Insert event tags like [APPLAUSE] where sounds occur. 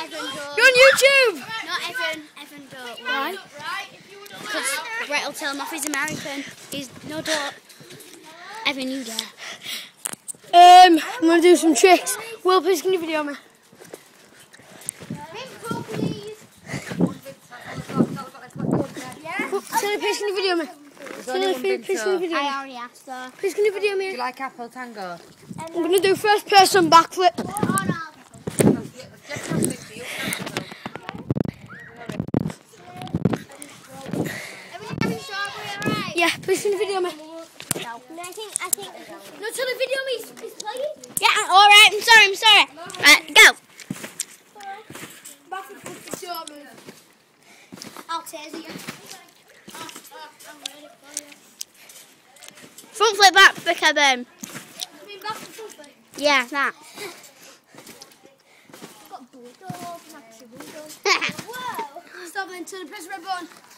Evan. [GASPS] You're on YouTube! Not Evan. Evan don't. Why? Because Brett will tell him off he's American. He's no don't. Evan, you dare. Um, I'm gonna do some tricks. Will, please can you video me? Tilly, please can you video me? Tilly, please, please can you video me? I already asked her. Please can you video Do me? you like Apple Tango? I'm gonna do first person backflip. Oh, no. Evan, having strawberry, alright? Yeah, please can the video me? No. I think, I think. No, Tilly, video me. He's playing. Yeah, alright, I'm sorry, I'm sorry. Right, go. Backflip with the short move. I'll tease you. Front flip back for Kevin. I mean, backflip front flip. Yeah, that. [LAUGHS] Stop then, Tilly, press red button.